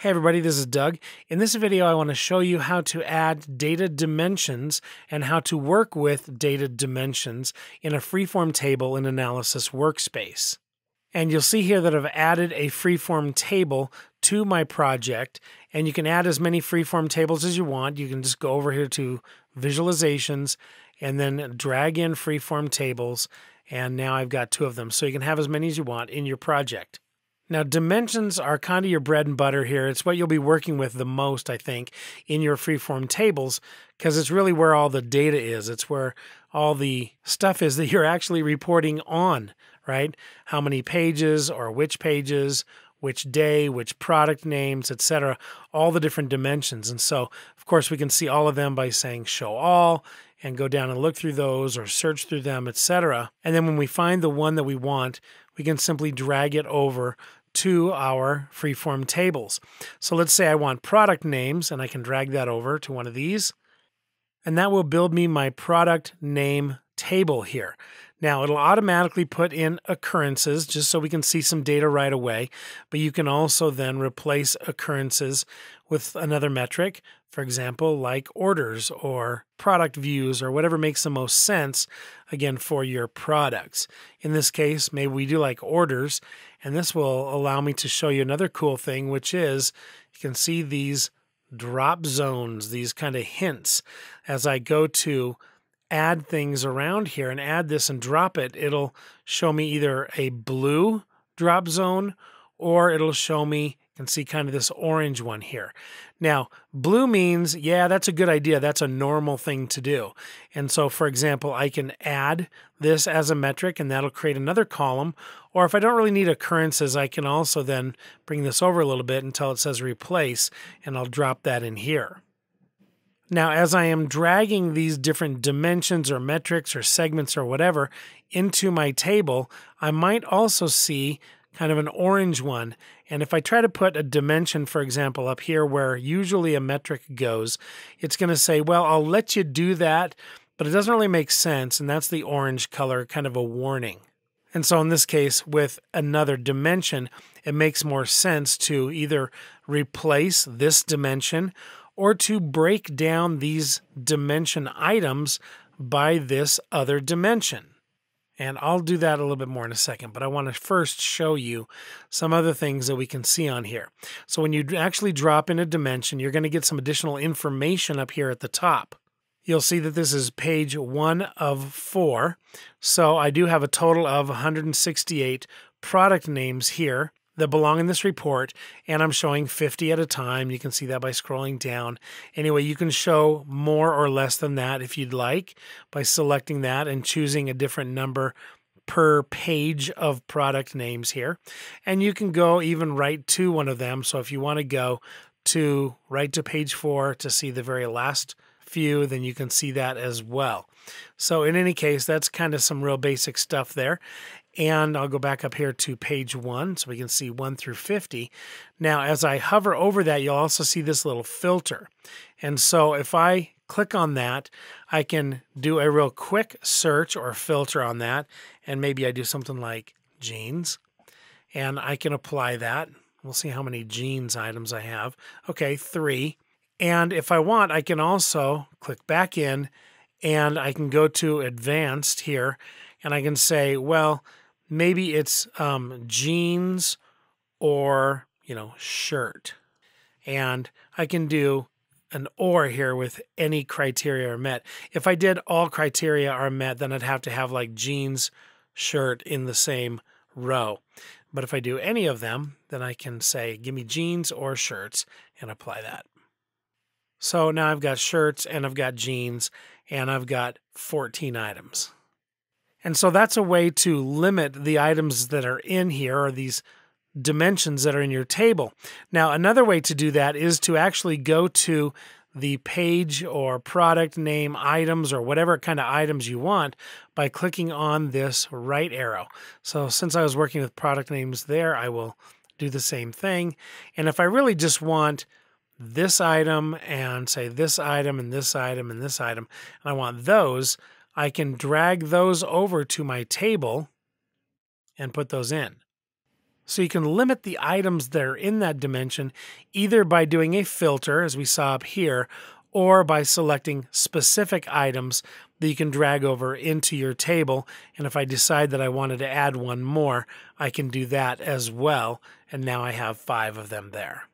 Hey everybody, this is Doug. In this video, I want to show you how to add data dimensions and how to work with data dimensions in a freeform table in Analysis Workspace. And you'll see here that I've added a freeform table to my project, and you can add as many freeform tables as you want. You can just go over here to Visualizations and then drag in freeform tables, and now I've got two of them. So you can have as many as you want in your project. Now, dimensions are kind of your bread and butter here. It's what you'll be working with the most, I think, in your freeform tables, because it's really where all the data is. It's where all the stuff is that you're actually reporting on, right? How many pages or which pages, which day, which product names, etc. All the different dimensions. And so, of course, we can see all of them by saying show all and go down and look through those or search through them, etc. And then when we find the one that we want, we can simply drag it over to our freeform tables. So let's say I want product names, and I can drag that over to one of these. And that will build me my product name table here. Now, it'll automatically put in occurrences just so we can see some data right away, but you can also then replace occurrences with another metric, for example, like orders or product views or whatever makes the most sense, again, for your products. In this case, maybe we do like orders, and this will allow me to show you another cool thing, which is you can see these drop zones, these kind of hints as I go to add things around here and add this and drop it, it'll show me either a blue drop zone or it'll show me you can see kind of this orange one here. Now, blue means, yeah, that's a good idea. That's a normal thing to do. And so, for example, I can add this as a metric and that'll create another column. Or if I don't really need occurrences, I can also then bring this over a little bit until it says replace and I'll drop that in here. Now, as I am dragging these different dimensions or metrics or segments or whatever into my table, I might also see kind of an orange one. And if I try to put a dimension, for example, up here where usually a metric goes, it's going to say, well, I'll let you do that, but it doesn't really make sense. And that's the orange color, kind of a warning. And so in this case, with another dimension, it makes more sense to either replace this dimension or to break down these dimension items by this other dimension. And I'll do that a little bit more in a second, but I want to first show you some other things that we can see on here. So when you actually drop in a dimension, you're going to get some additional information up here at the top. You'll see that this is page one of four. So I do have a total of 168 product names here that belong in this report, and I'm showing 50 at a time. You can see that by scrolling down. Anyway, you can show more or less than that if you'd like by selecting that and choosing a different number per page of product names here. And you can go even right to one of them. So if you want to go to right to page four to see the very last few, then you can see that as well. So in any case, that's kind of some real basic stuff there. And I'll go back up here to page one so we can see one through 50. Now, as I hover over that, you'll also see this little filter. And so if I click on that, I can do a real quick search or filter on that. And maybe I do something like jeans. And I can apply that. We'll see how many jeans items I have. Okay, three. And if I want, I can also click back in and I can go to advanced here and I can say, well, maybe it's um, jeans or, you know, shirt. And I can do an or here with any criteria are met. If I did all criteria are met, then I'd have to have like jeans, shirt in the same row. But if I do any of them, then I can say, give me jeans or shirts and apply that. So now I've got shirts and I've got jeans and I've got 14 items. And so that's a way to limit the items that are in here or these dimensions that are in your table. Now, another way to do that is to actually go to the page or product name items or whatever kind of items you want by clicking on this right arrow. So since I was working with product names there, I will do the same thing. And if I really just want this item and say this item and this item and this item, and I want those, I can drag those over to my table and put those in. So you can limit the items that are in that dimension either by doing a filter, as we saw up here, or by selecting specific items that you can drag over into your table. And if I decide that I wanted to add one more, I can do that as well. And now I have five of them there.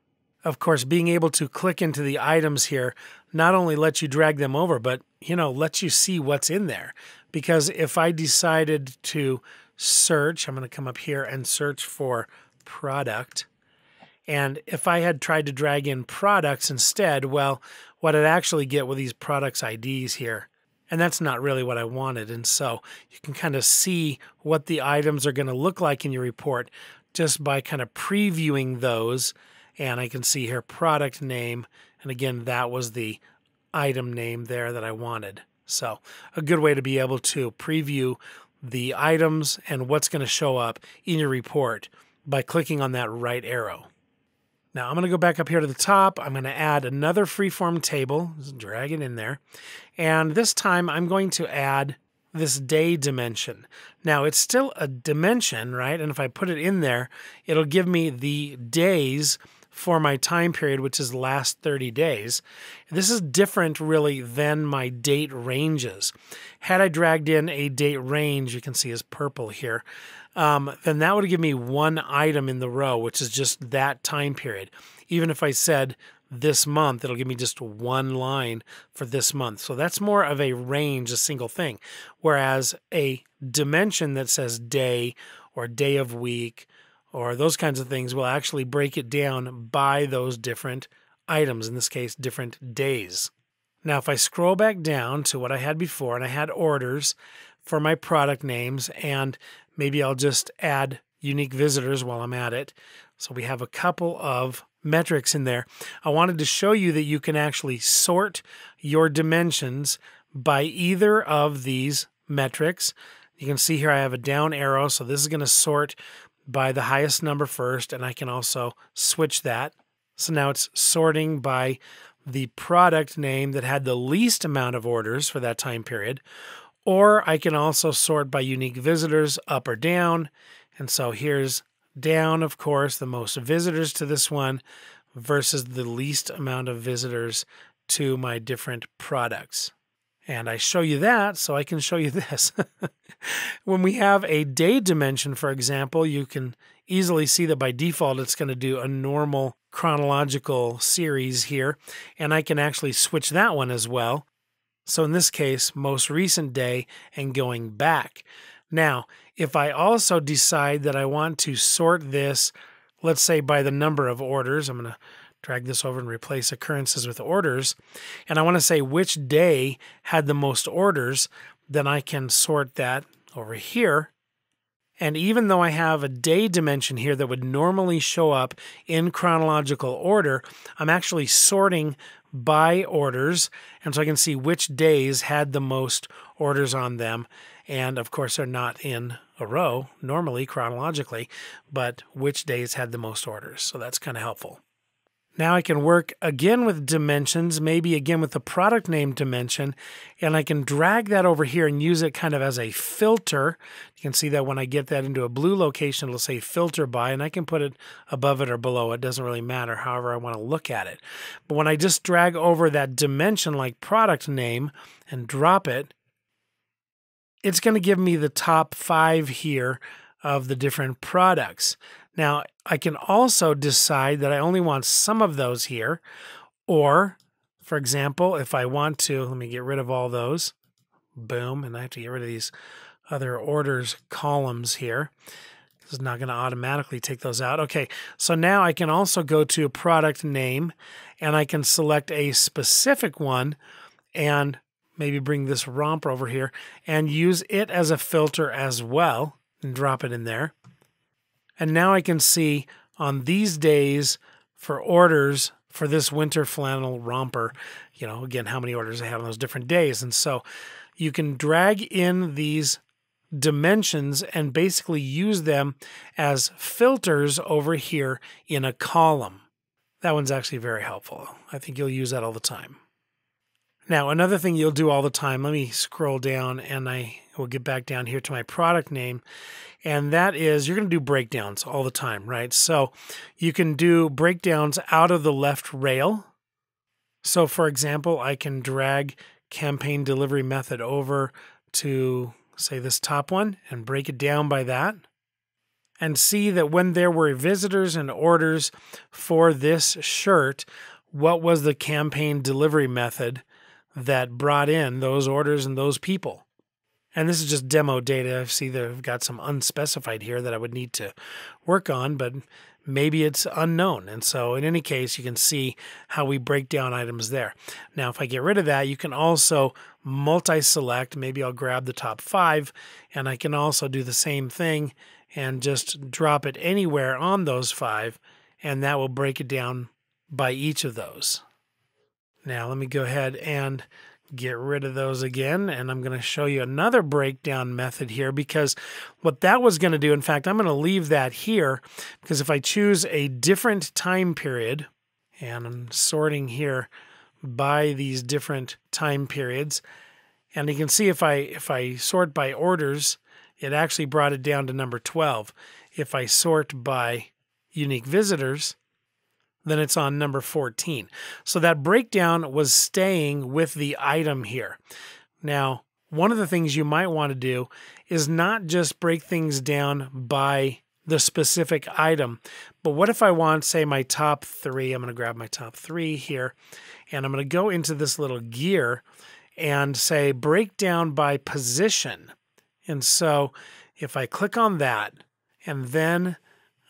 Of course, being able to click into the items here not only lets you drag them over, but, you know, lets you see what's in there. Because if I decided to search, I'm going to come up here and search for product. And if I had tried to drag in products instead, well, what I'd actually get with these products IDs here. And that's not really what I wanted. And so you can kind of see what the items are going to look like in your report just by kind of previewing those. And I can see here product name. And again, that was the item name there that I wanted. So a good way to be able to preview the items and what's going to show up in your report by clicking on that right arrow. Now I'm going to go back up here to the top. I'm going to add another freeform table, just drag it in there. And this time I'm going to add this day dimension. Now it's still a dimension, right? And if I put it in there, it'll give me the days for my time period, which is last 30 days. This is different really than my date ranges. Had I dragged in a date range, you can see is purple here, um, then that would give me one item in the row, which is just that time period. Even if I said this month, it'll give me just one line for this month. So that's more of a range, a single thing. Whereas a dimension that says day or day of week or those kinds of things will actually break it down by those different items, in this case, different days. Now, if I scroll back down to what I had before, and I had orders for my product names, and maybe I'll just add unique visitors while I'm at it. So we have a couple of metrics in there. I wanted to show you that you can actually sort your dimensions by either of these metrics. You can see here I have a down arrow, so this is going to sort by the highest number first, and I can also switch that. So now it's sorting by the product name that had the least amount of orders for that time period, or I can also sort by unique visitors up or down. And so here's down, of course, the most visitors to this one versus the least amount of visitors to my different products. And I show you that so I can show you this. when we have a day dimension, for example, you can easily see that by default it's going to do a normal chronological series here. And I can actually switch that one as well. So in this case, most recent day and going back. Now, if I also decide that I want to sort this, let's say by the number of orders, I'm going to drag this over and replace occurrences with orders, and I want to say which day had the most orders, then I can sort that over here. And even though I have a day dimension here that would normally show up in chronological order, I'm actually sorting by orders. And so I can see which days had the most orders on them. And of course, they're not in a row normally chronologically, but which days had the most orders. So that's kind of helpful. Now I can work again with dimensions, maybe again with the product name dimension, and I can drag that over here and use it kind of as a filter. You can see that when I get that into a blue location, it'll say filter by, and I can put it above it or below. It doesn't really matter, however I want to look at it. But when I just drag over that dimension like product name and drop it, it's going to give me the top five here of the different products. Now, I can also decide that I only want some of those here. Or, for example, if I want to, let me get rid of all those. Boom. And I have to get rid of these other orders columns here. This is not going to automatically take those out. Okay, so now I can also go to product name and I can select a specific one and maybe bring this romper over here and use it as a filter as well and drop it in there. And now I can see on these days for orders for this winter flannel romper, you know, again, how many orders I had on those different days. And so you can drag in these dimensions and basically use them as filters over here in a column. That one's actually very helpful. I think you'll use that all the time. Now, another thing you'll do all the time, let me scroll down and I will get back down here to my product name. And that is you're going to do breakdowns all the time, right? So you can do breakdowns out of the left rail. So, for example, I can drag campaign delivery method over to, say, this top one and break it down by that. And see that when there were visitors and orders for this shirt, what was the campaign delivery method that brought in those orders and those people. And this is just demo data. I see that I've got some unspecified here that I would need to work on, but maybe it's unknown. And so in any case, you can see how we break down items there. Now, if I get rid of that, you can also multi-select. Maybe I'll grab the top five, and I can also do the same thing and just drop it anywhere on those five, and that will break it down by each of those. Now let me go ahead and get rid of those again. And I'm going to show you another breakdown method here because what that was going to do, in fact, I'm going to leave that here because if I choose a different time period, and I'm sorting here by these different time periods, and you can see if I if I sort by orders, it actually brought it down to number 12. If I sort by unique visitors, then it's on number 14. So that breakdown was staying with the item here. Now, one of the things you might want to do is not just break things down by the specific item, but what if I want, say, my top three? I'm going to grab my top three here, and I'm going to go into this little gear and say break down by position. And so if I click on that and then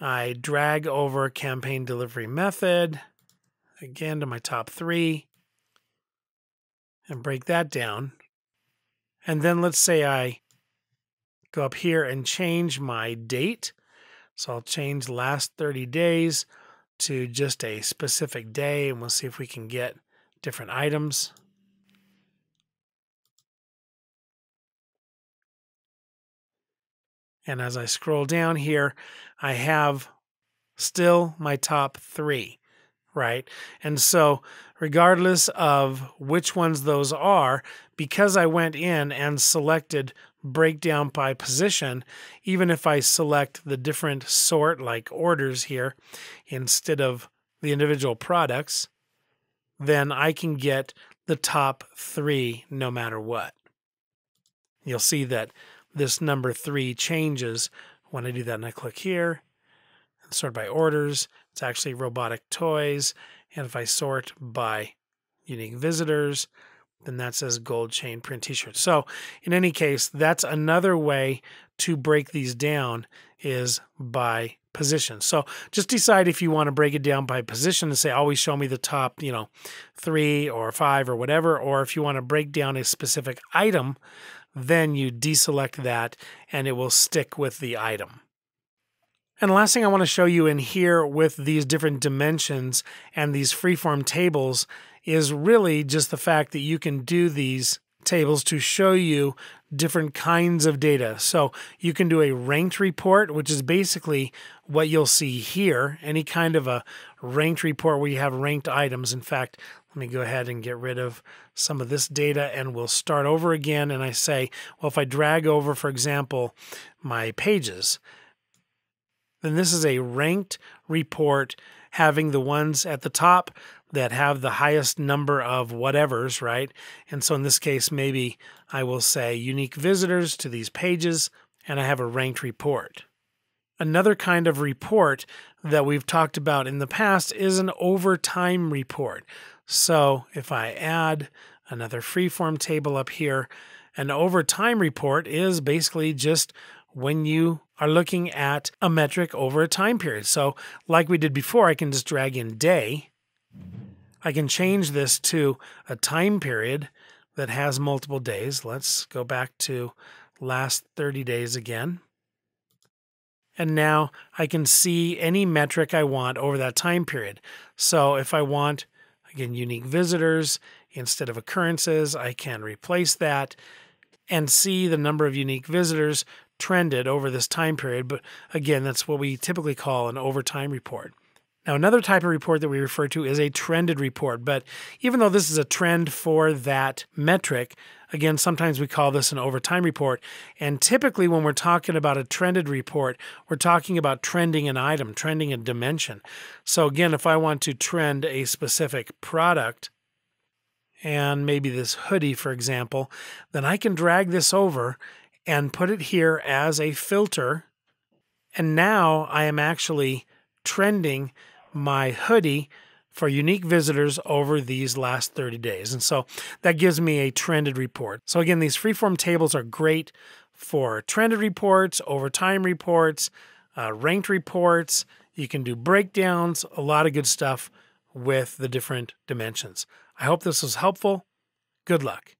I drag over campaign delivery method again to my top three and break that down. And then let's say I go up here and change my date. So I'll change last 30 days to just a specific day and we'll see if we can get different items. And as I scroll down here, I have still my top three, right? And so, regardless of which ones those are, because I went in and selected breakdown by position, even if I select the different sort, like orders here, instead of the individual products, then I can get the top three no matter what. You'll see that this number three changes when I do that and I click here and sort by orders. It's actually robotic toys. And if I sort by unique visitors, then that says gold chain print t-shirt. So in any case, that's another way to break these down is by position. So just decide if you want to break it down by position and say always show me the top, you know, 3 or 5 or whatever or if you want to break down a specific item then you deselect that and it will stick with the item. And the last thing I want to show you in here with these different dimensions and these freeform tables is really just the fact that you can do these tables to show you different kinds of data. So you can do a ranked report, which is basically what you'll see here, any kind of a ranked report where you have ranked items. In fact, let me go ahead and get rid of some of this data and we'll start over again. And I say, well, if I drag over, for example, my pages, then this is a ranked report having the ones at the top that have the highest number of whatevers, right? And so in this case, maybe I will say unique visitors to these pages, and I have a ranked report. Another kind of report that we've talked about in the past is an overtime report. So if I add another freeform table up here, an overtime report is basically just when you are looking at a metric over a time period. So like we did before, I can just drag in day. I can change this to a time period that has multiple days. Let's go back to last 30 days again. And now I can see any metric I want over that time period. So if I want Again, unique visitors instead of occurrences, I can replace that and see the number of unique visitors trended over this time period. But again, that's what we typically call an overtime report. Now, another type of report that we refer to is a trended report. But even though this is a trend for that metric, again, sometimes we call this an overtime report. And typically, when we're talking about a trended report, we're talking about trending an item, trending a dimension. So, again, if I want to trend a specific product, and maybe this hoodie, for example, then I can drag this over and put it here as a filter. And now I am actually trending my hoodie for unique visitors over these last 30 days. And so that gives me a trended report. So again, these freeform tables are great for trended reports, overtime reports, uh, ranked reports. You can do breakdowns, a lot of good stuff with the different dimensions. I hope this was helpful. Good luck.